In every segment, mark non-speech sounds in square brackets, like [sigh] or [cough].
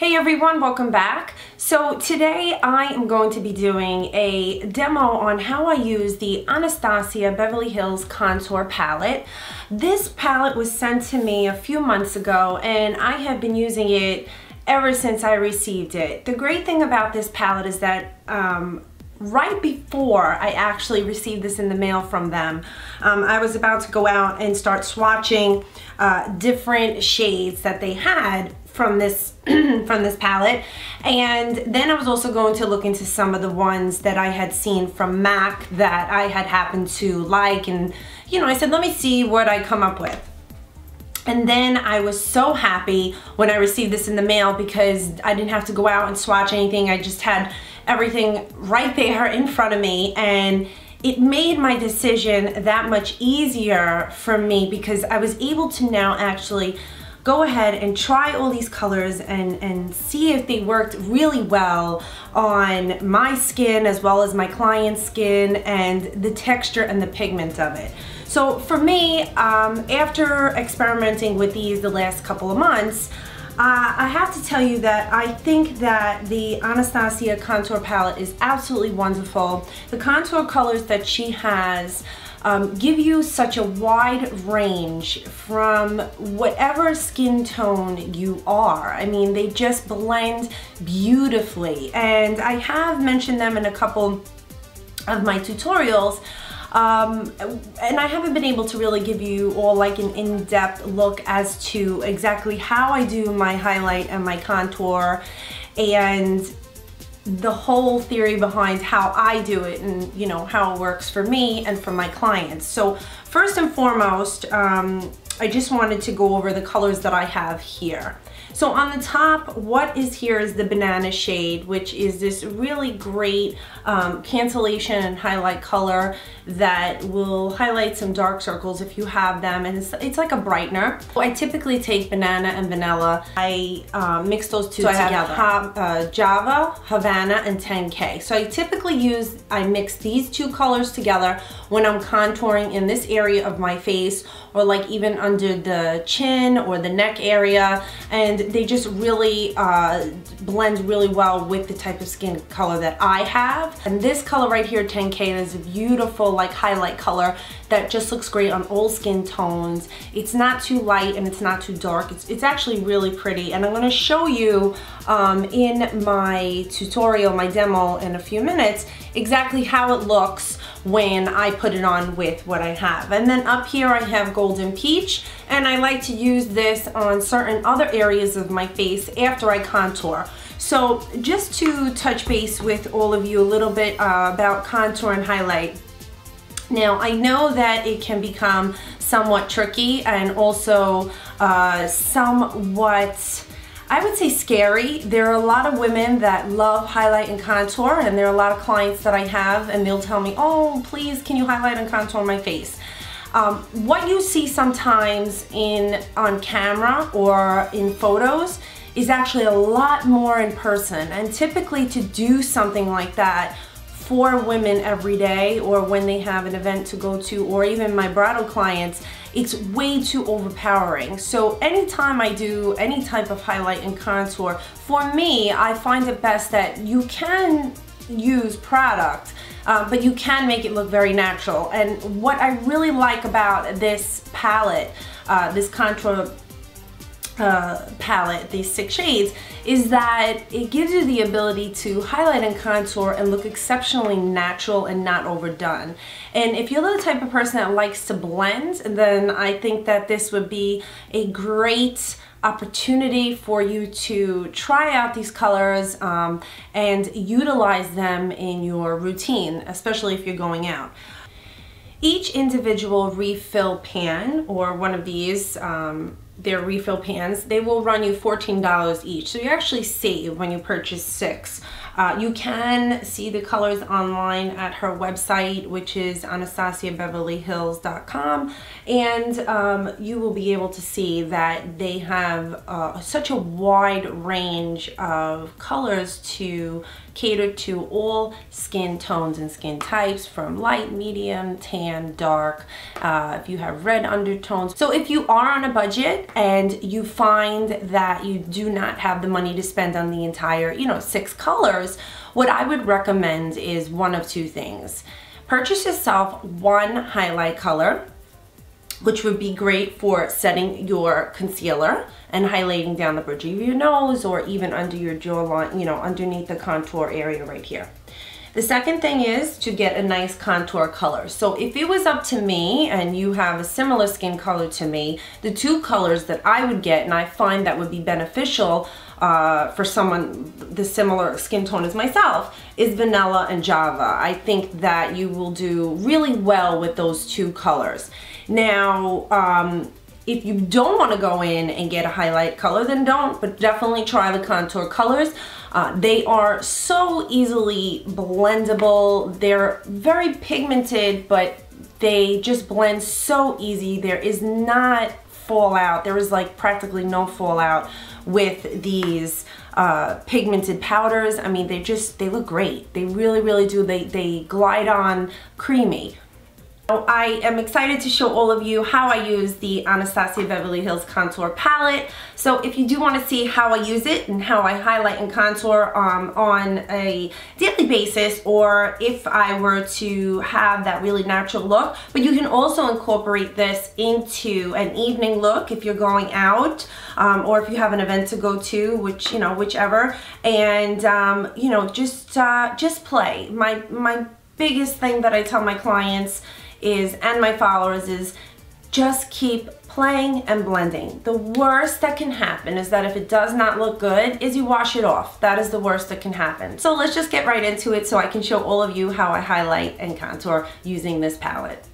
Hey everyone, welcome back. So today I am going to be doing a demo on how I use the Anastasia Beverly Hills Contour Palette. This palette was sent to me a few months ago and I have been using it ever since I received it. The great thing about this palette is that um, right before I actually received this in the mail from them, um, I was about to go out and start swatching uh, different shades that they had from this [clears throat] from this palette. And then I was also going to look into some of the ones that I had seen from MAC that I had happened to like. And you know I said let me see what I come up with. And then I was so happy when I received this in the mail because I didn't have to go out and swatch anything. I just had everything right there in front of me. And it made my decision that much easier for me because I was able to now actually go ahead and try all these colors and, and see if they worked really well on my skin as well as my client's skin and the texture and the pigment of it. So for me, um, after experimenting with these the last couple of months, uh, I have to tell you that I think that the Anastasia contour palette is absolutely wonderful. The contour colors that she has um, give you such a wide range from whatever skin tone you are. I mean, they just blend beautifully. And I have mentioned them in a couple of my tutorials. Um, and I haven't been able to really give you all like an in-depth look as to exactly how I do my highlight and my contour and the whole theory behind how I do it and you know how it works for me and for my clients. So first and foremost, um, I just wanted to go over the colors that I have here. So on the top, what is here is the banana shade, which is this really great um, cancellation and highlight color that will highlight some dark circles if you have them. And it's, it's like a brightener. I typically take banana and vanilla. I uh, mix those two so together. I have uh, Java, Havana, and 10K. So I typically use, I mix these two colors together when I'm contouring in this area of my face or like even under the chin or the neck area. And they just really uh, blend really well with the type of skin color that I have. And this color right here, 10K, is a beautiful like highlight color that just looks great on all skin tones. It's not too light and it's not too dark. It's, it's actually really pretty. And I'm gonna show you um, in my tutorial, my demo in a few minutes, exactly how it looks when I put it on with what I have. And then up here I have Golden Peach and I like to use this on certain other areas of my face after I contour. So just to touch base with all of you a little bit uh, about contour and highlight. Now I know that it can become somewhat tricky and also uh, somewhat I would say scary. There are a lot of women that love highlight and contour and there are a lot of clients that I have and they'll tell me, oh, please can you highlight and contour my face? Um, what you see sometimes in on camera or in photos is actually a lot more in person and typically to do something like that for women every day or when they have an event to go to or even my bridal clients it's way too overpowering. So anytime I do any type of highlight and contour, for me, I find it best that you can use product, uh, but you can make it look very natural. And what I really like about this palette, uh, this contour palette, these six shades, is that it gives you the ability to highlight and contour and look exceptionally natural and not overdone. And if you're the type of person that likes to blend, then I think that this would be a great opportunity for you to try out these colors um, and utilize them in your routine, especially if you're going out. Each individual refill pan or one of these um, their refill pans, they will run you $14 each. So you actually save when you purchase six. Uh, you can see the colors online at her website, which is anastasiabeverlyhills.com, and um, you will be able to see that they have uh, such a wide range of colors to cater to all skin tones and skin types from light, medium, tan, dark, uh, if you have red undertones. So if you are on a budget, and you find that you do not have the money to spend on the entire, you know, six colors, what I would recommend is one of two things. Purchase yourself one highlight color, which would be great for setting your concealer and highlighting down the bridge of your nose or even under your jawline, you know, underneath the contour area right here. The second thing is to get a nice contour color. So if it was up to me and you have a similar skin color to me, the two colors that I would get and I find that would be beneficial uh, for someone the similar skin tone as myself is vanilla and java. I think that you will do really well with those two colors. Now, um, if you don't want to go in and get a highlight color, then don't, but definitely try the contour colors. Uh, they are so easily blendable. They're very pigmented, but they just blend so easy. There is not fallout. There is like practically no fallout with these uh, pigmented powders. I mean, they just, they look great. They really, really do. They, they glide on creamy. I am excited to show all of you how I use the Anastasia Beverly Hills Contour Palette. So if you do want to see how I use it and how I highlight and contour um, on a daily basis or if I were to have that really natural look, but you can also incorporate this into an evening look if you're going out um, or if you have an event to go to, which, you know, whichever, and, um, you know, just, uh, just play. My, my biggest thing that I tell my clients is, and my followers is, just keep playing and blending. The worst that can happen is that if it does not look good is you wash it off. That is the worst that can happen. So let's just get right into it so I can show all of you how I highlight and contour using this palette.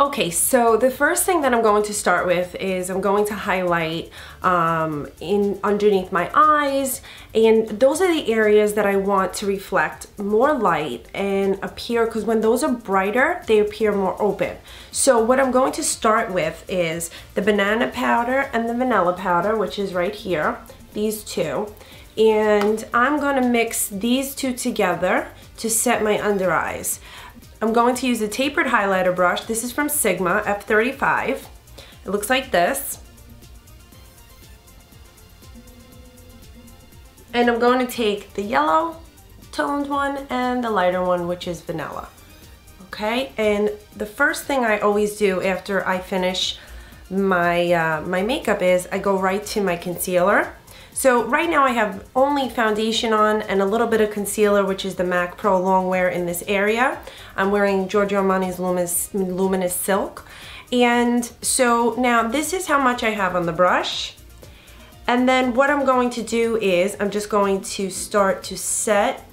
Okay, so the first thing that I'm going to start with is I'm going to highlight um, in underneath my eyes and those are the areas that I want to reflect more light and appear because when those are brighter they appear more open. So what I'm going to start with is the banana powder and the vanilla powder which is right here, these two and I'm going to mix these two together to set my under eyes. I'm going to use a tapered highlighter brush. This is from Sigma F35. It looks like this. And I'm going to take the yellow toned one and the lighter one, which is vanilla. Okay, and the first thing I always do after I finish my, uh, my makeup is I go right to my concealer so right now I have only foundation on and a little bit of concealer, which is the MAC Pro Longwear in this area. I'm wearing Giorgio Armani's Luminous, Luminous Silk. And so now this is how much I have on the brush. And then what I'm going to do is I'm just going to start to set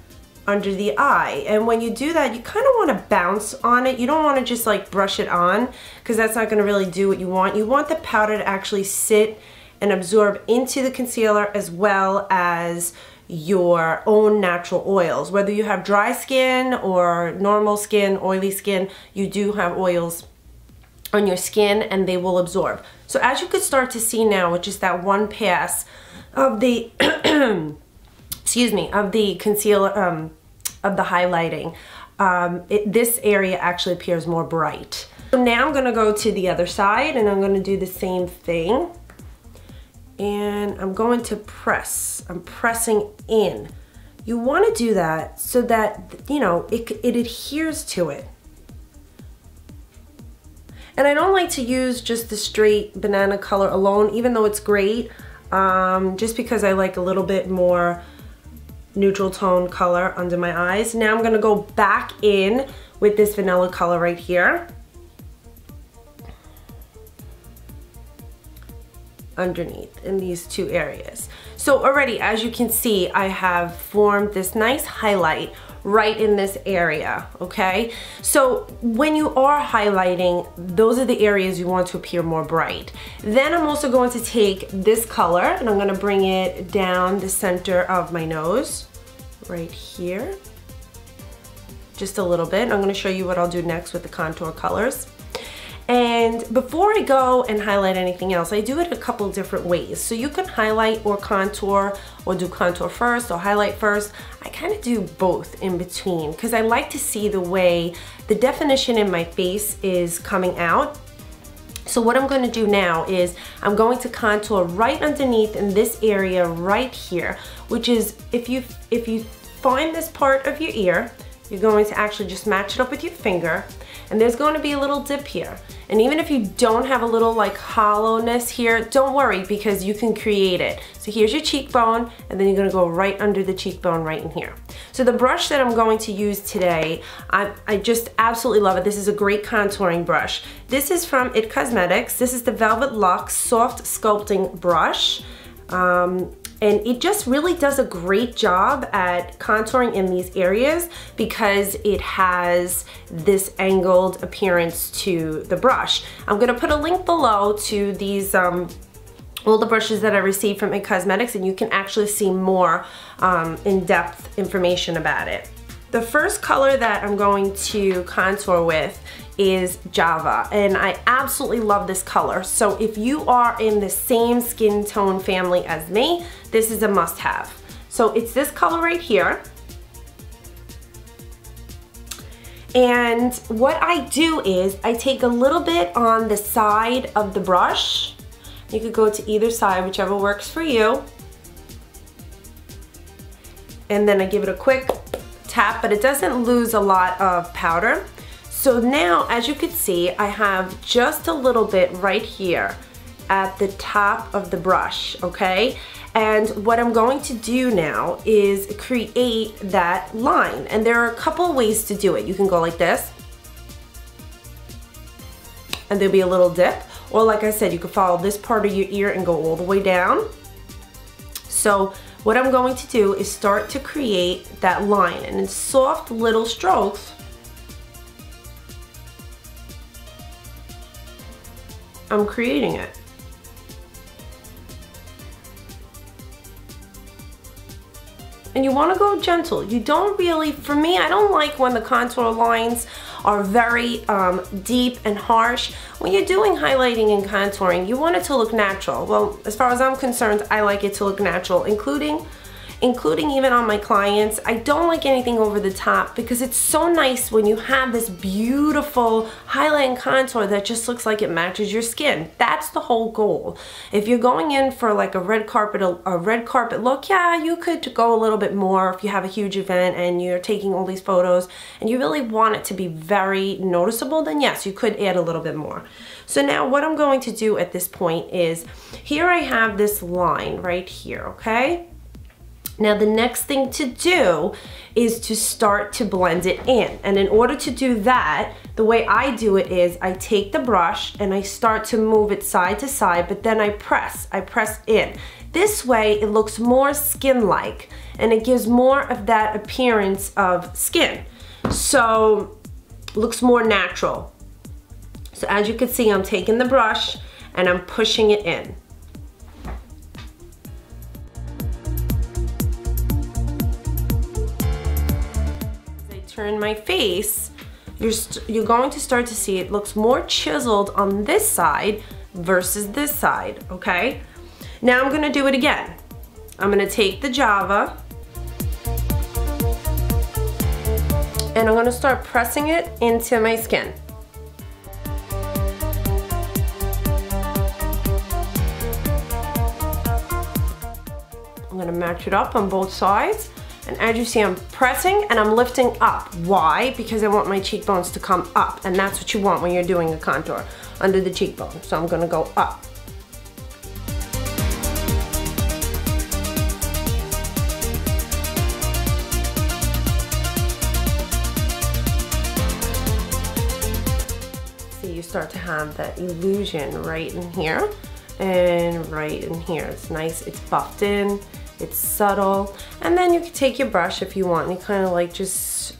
under the eye. And when you do that, you kind of want to bounce on it. You don't want to just like brush it on because that's not going to really do what you want. You want the powder to actually sit and absorb into the concealer as well as your own natural oils. Whether you have dry skin or normal skin, oily skin, you do have oils on your skin and they will absorb. So as you could start to see now with just that one pass of the, [clears throat] excuse me, of the concealer, um, of the highlighting, um, it, this area actually appears more bright. So now I'm gonna go to the other side and I'm gonna do the same thing and I'm going to press. I'm pressing in. You want to do that so that, you know, it, it adheres to it. And I don't like to use just the straight banana color alone, even though it's great, um, just because I like a little bit more neutral tone color under my eyes. Now I'm gonna go back in with this vanilla color right here. Underneath in these two areas. So already, as you can see, I have formed this nice highlight right in this area, okay? So when you are highlighting, those are the areas you want to appear more bright. Then I'm also going to take this color and I'm gonna bring it down the center of my nose, right here. Just a little bit. I'm gonna show you what I'll do next with the contour colors. And before I go and highlight anything else, I do it a couple different ways. So you can highlight or contour or do contour first or highlight first. I kind of do both in between because I like to see the way the definition in my face is coming out So what I'm gonna do now is I'm going to contour right underneath in this area right here, which is if you, if you find this part of your ear, you're going to actually just match it up with your finger and there's going to be a little dip here. And even if you don't have a little like hollowness here, don't worry because you can create it. So here's your cheekbone and then you're gonna go right under the cheekbone right in here. So the brush that I'm going to use today, I, I just absolutely love it. This is a great contouring brush. This is from IT Cosmetics. This is the Velvet Luxe Soft Sculpting Brush. Um, and it just really does a great job at contouring in these areas because it has this angled appearance to the brush. I'm gonna put a link below to these um, all the brushes that I received from IT Cosmetics and you can actually see more um, in-depth information about it. The first color that I'm going to contour with is Java and I absolutely love this color. So if you are in the same skin tone family as me, this is a must have. So it's this color right here. And what I do is I take a little bit on the side of the brush. You could go to either side, whichever works for you. And then I give it a quick tap, but it doesn't lose a lot of powder. So now, as you can see, I have just a little bit right here at the top of the brush, okay? And what I'm going to do now is create that line. And there are a couple ways to do it. You can go like this, and there'll be a little dip. Or like I said, you can follow this part of your ear and go all the way down. So what I'm going to do is start to create that line and in soft little strokes, I'm creating it. And you want to go gentle. You don't really, for me, I don't like when the contour lines are very um, deep and harsh. When you're doing highlighting and contouring, you want it to look natural. Well, as far as I'm concerned, I like it to look natural, including including even on my clients. I don't like anything over the top because it's so nice when you have this beautiful highlight and contour that just looks like it matches your skin. That's the whole goal. If you're going in for like a red carpet, a red carpet look, yeah, you could go a little bit more if you have a huge event and you're taking all these photos and you really want it to be very noticeable, then yes, you could add a little bit more. So now what I'm going to do at this point is, here I have this line right here, okay? Now the next thing to do is to start to blend it in. And in order to do that, the way I do it is I take the brush and I start to move it side to side, but then I press, I press in. This way it looks more skin-like and it gives more of that appearance of skin. So looks more natural. So as you can see, I'm taking the brush and I'm pushing it in. Turn my face, you're, you're going to start to see it looks more chiseled on this side versus this side, okay? Now I'm gonna do it again. I'm gonna take the Java and I'm gonna start pressing it into my skin. I'm gonna match it up on both sides and as you see, I'm pressing and I'm lifting up. Why? Because I want my cheekbones to come up. And that's what you want when you're doing a contour, under the cheekbone. So I'm gonna go up. See, you start to have that illusion right in here and right in here. It's nice, it's buffed in it's subtle. And then you can take your brush if you want and you kind of like just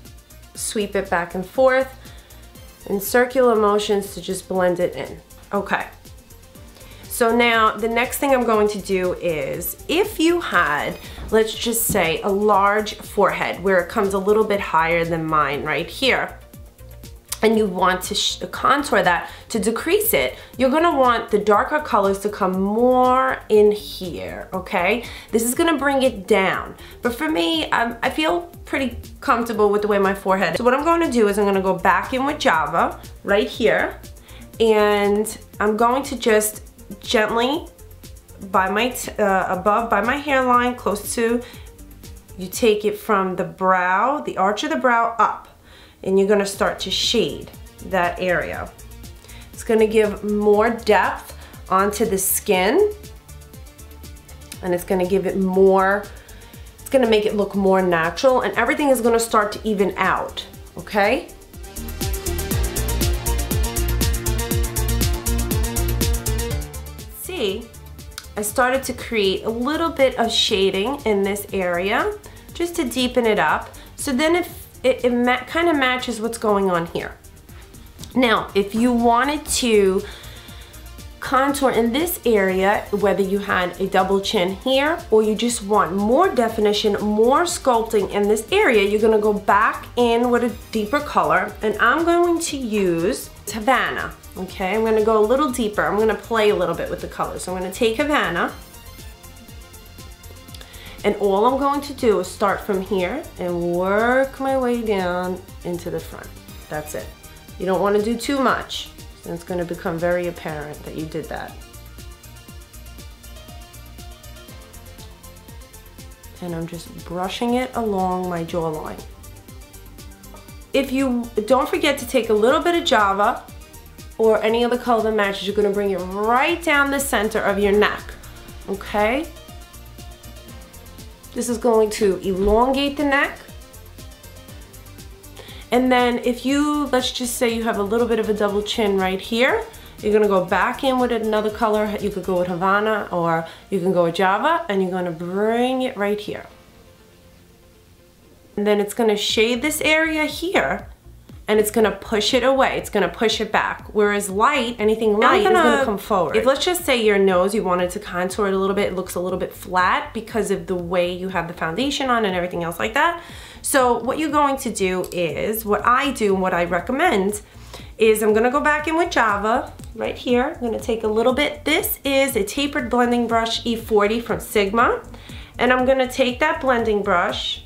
sweep it back and forth in circular motions to just blend it in. Okay. So now the next thing I'm going to do is if you had, let's just say a large forehead where it comes a little bit higher than mine right here, and you want to contour that to decrease it, you're gonna want the darker colors to come more in here, okay? This is gonna bring it down. But for me, um, I feel pretty comfortable with the way my forehead is. So what I'm gonna do is I'm gonna go back in with Java right here, and I'm going to just gently by my uh, above by my hairline close to you take it from the brow the arch of the brow up and you're going to start to shade that area it's going to give more depth onto the skin and it's going to give it more it's going to make it look more natural and everything is going to start to even out okay see I started to create a little bit of shading in this area just to deepen it up. So then if it, it kind of matches what's going on here. Now, if you wanted to contour in this area, whether you had a double chin here or you just want more definition, more sculpting in this area, you're gonna go back in with a deeper color and I'm going to use Havana. Okay, I'm gonna go a little deeper. I'm gonna play a little bit with the colors. So I'm gonna take Havana, and all I'm going to do is start from here and work my way down into the front. That's it. You don't wanna do too much. It's gonna become very apparent that you did that. And I'm just brushing it along my jawline. If you, don't forget to take a little bit of Java or any other color that matches, you're gonna bring it right down the center of your neck, okay? This is going to elongate the neck. And then if you, let's just say you have a little bit of a double chin right here, you're gonna go back in with another color. You could go with Havana or you can go with Java and you're gonna bring it right here. And then it's gonna shade this area here and it's gonna push it away. It's gonna push it back. Whereas light, anything light gonna, is gonna come forward. If let's just say your nose, you wanted to contour it a little bit, it looks a little bit flat because of the way you have the foundation on and everything else like that. So what you're going to do is, what I do and what I recommend is I'm gonna go back in with Java right here. I'm gonna take a little bit. This is a tapered blending brush E40 from Sigma. And I'm gonna take that blending brush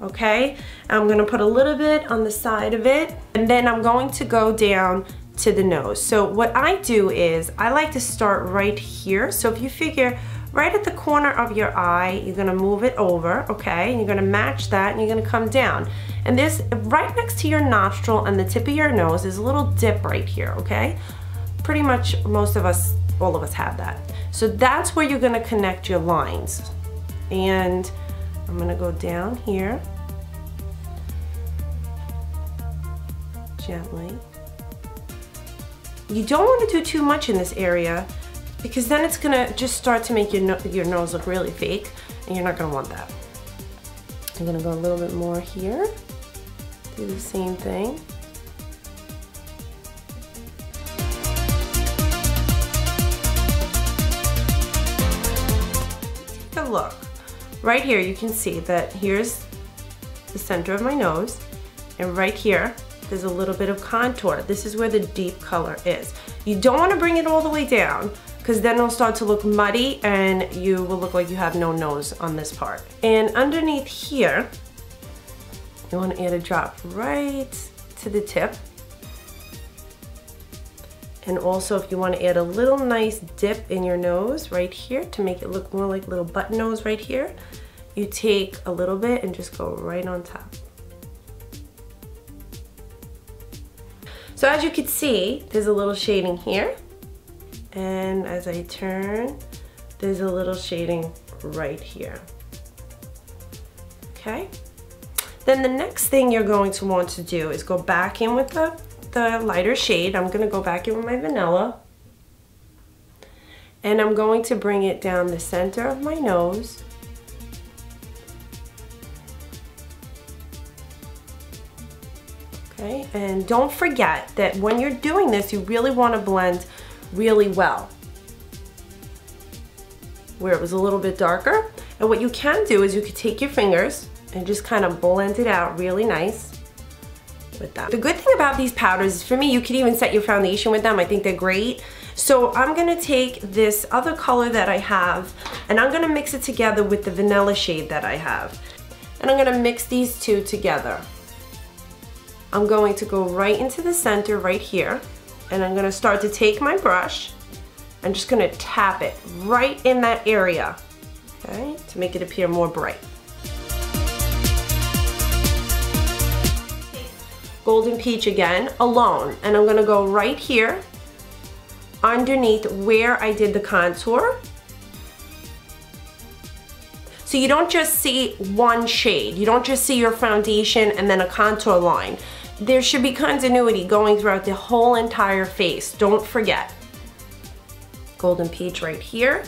okay? I'm gonna put a little bit on the side of it, and then I'm going to go down to the nose. So what I do is, I like to start right here. So if you figure right at the corner of your eye, you're gonna move it over, okay? And you're gonna match that and you're gonna come down. And this, right next to your nostril and the tip of your nose is a little dip right here, okay? Pretty much most of us, all of us have that. So that's where you're gonna connect your lines. And I'm gonna go down here gently. You don't want to do too much in this area because then it's gonna just start to make your, no your nose look really fake and you're not gonna want that. I'm gonna go a little bit more here. Do the same thing. Right here you can see that here's the center of my nose and right here there's a little bit of contour. This is where the deep color is. You don't want to bring it all the way down because then it'll start to look muddy and you will look like you have no nose on this part. And underneath here, you want to add a drop right to the tip. And also if you want to add a little nice dip in your nose right here to make it look more like little button nose right here, you take a little bit and just go right on top. So as you can see, there's a little shading here. And as I turn, there's a little shading right here. Okay? Then the next thing you're going to want to do is go back in with the the lighter shade. I'm gonna go back in with my vanilla. And I'm going to bring it down the center of my nose. Okay, and don't forget that when you're doing this, you really wanna blend really well. Where it was a little bit darker. And what you can do is you could take your fingers and just kind of blend it out really nice with that. The good thing about these powders is for me, you could even set your foundation with them. I think they're great. So I'm gonna take this other color that I have and I'm gonna mix it together with the vanilla shade that I have. And I'm gonna mix these two together. I'm going to go right into the center right here. And I'm gonna start to take my brush. I'm just gonna tap it right in that area, okay, to make it appear more bright. Golden Peach again, alone. And I'm gonna go right here underneath where I did the contour. So you don't just see one shade. You don't just see your foundation and then a contour line. There should be continuity going throughout the whole entire face. Don't forget. Golden Peach right here.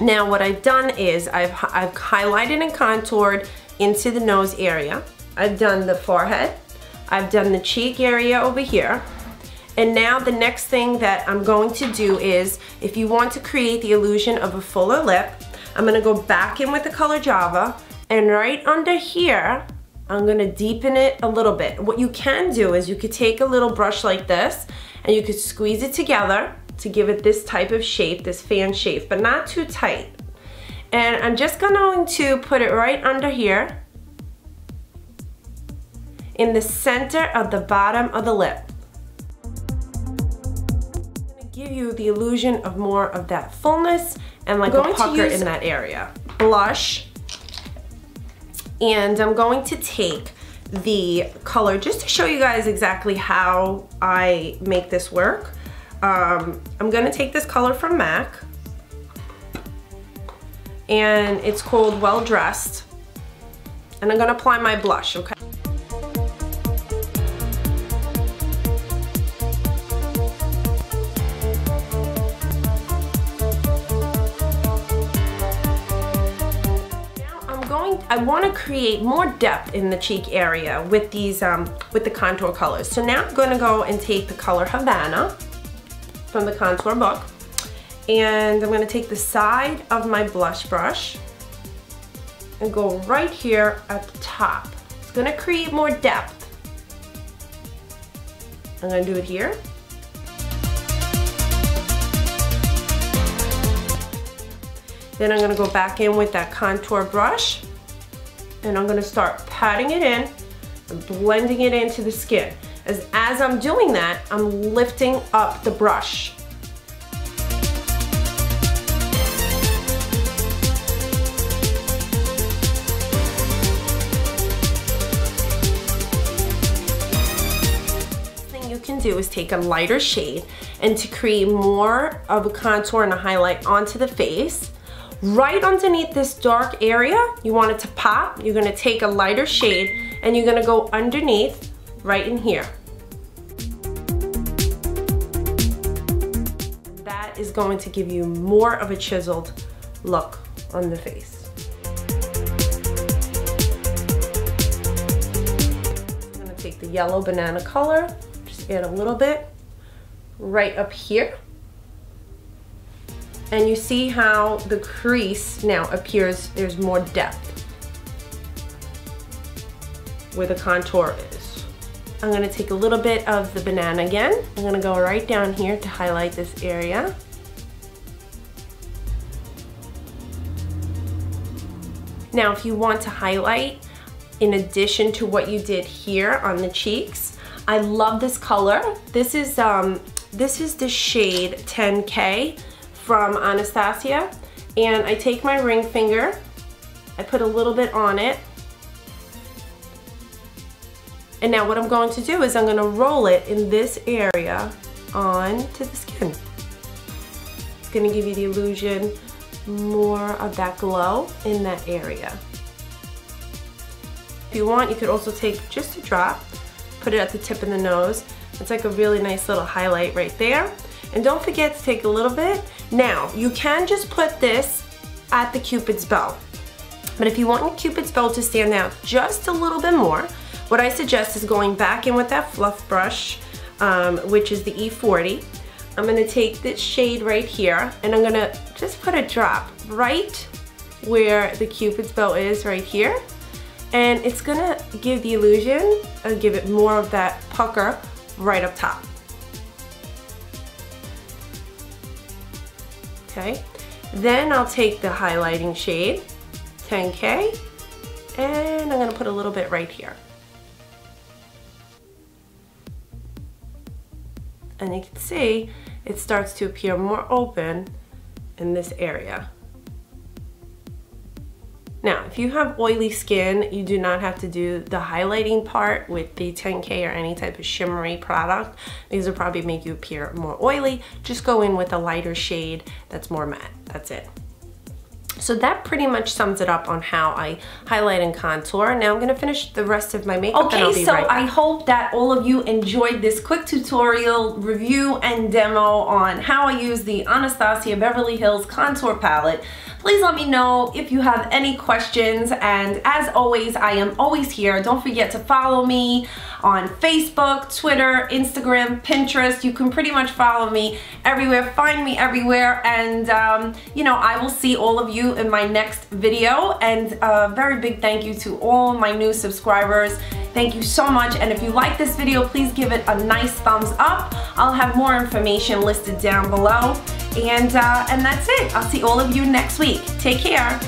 Now what I've done is I've, I've highlighted and contoured into the nose area. I've done the forehead. I've done the cheek area over here. And now the next thing that I'm going to do is, if you want to create the illusion of a fuller lip, I'm gonna go back in with the color Java, and right under here, I'm gonna deepen it a little bit. What you can do is you could take a little brush like this, and you could squeeze it together to give it this type of shape, this fan shape, but not too tight. And I'm just going to put it right under here, in the center of the bottom of the lip give you the illusion of more of that fullness and like a pucker in that area. Blush. And I'm going to take the color just to show you guys exactly how I make this work. Um, I'm gonna take this color from MAC and it's called Well Dressed and I'm gonna apply my blush, okay? I want to create more depth in the cheek area with these, um, with the contour colors. So now I'm going to go and take the color Havana from the contour book. And I'm going to take the side of my blush brush and go right here at the top. It's going to create more depth. I'm going to do it here. Then I'm going to go back in with that contour brush and I'm gonna start patting it in and blending it into the skin. As, as I'm doing that, I'm lifting up the brush. thing you can do is take a lighter shade and to create more of a contour and a highlight onto the face Right underneath this dark area, you want it to pop. You're gonna take a lighter shade and you're gonna go underneath right in here. That is going to give you more of a chiseled look on the face. I'm gonna take the yellow banana color, just add a little bit right up here and you see how the crease now appears, there's more depth where the contour is. I'm gonna take a little bit of the banana again. I'm gonna go right down here to highlight this area. Now, if you want to highlight in addition to what you did here on the cheeks, I love this color. This is, um, this is the shade 10K from Anastasia. And I take my ring finger, I put a little bit on it. And now what I'm going to do is I'm gonna roll it in this area on to the skin. It's gonna give you the illusion more of that glow in that area. If you want, you could also take just a drop, put it at the tip of the nose. It's like a really nice little highlight right there. And don't forget to take a little bit now, you can just put this at the cupid's bow. But if you want your cupid's bow to stand out just a little bit more, what I suggest is going back in with that fluff brush, um, which is the E40. I'm gonna take this shade right here and I'm gonna just put a drop right where the cupid's bow is right here. And it's gonna give the illusion, uh, give it more of that pucker right up top. Okay? Then I'll take the highlighting shade, 10K, and I'm gonna put a little bit right here. and you can see it starts to appear more open in this area. Now, if you have oily skin, you do not have to do the highlighting part with the 10K or any type of shimmery product. These will probably make you appear more oily. Just go in with a lighter shade that's more matte. That's it. So that pretty much sums it up on how I highlight and contour. Now I'm gonna finish the rest of my makeup Okay, so right I hope that all of you enjoyed this quick tutorial review and demo on how I use the Anastasia Beverly Hills Contour Palette. Please let me know if you have any questions and as always, I am always here. Don't forget to follow me on Facebook, Twitter, Instagram, Pinterest. You can pretty much follow me everywhere, find me everywhere and um, you know, I will see all of you in my next video and a very big thank you to all my new subscribers. Thank you so much and if you like this video, please give it a nice thumbs up. I'll have more information listed down below. And, uh, and that's it. I'll see all of you next week. Take care.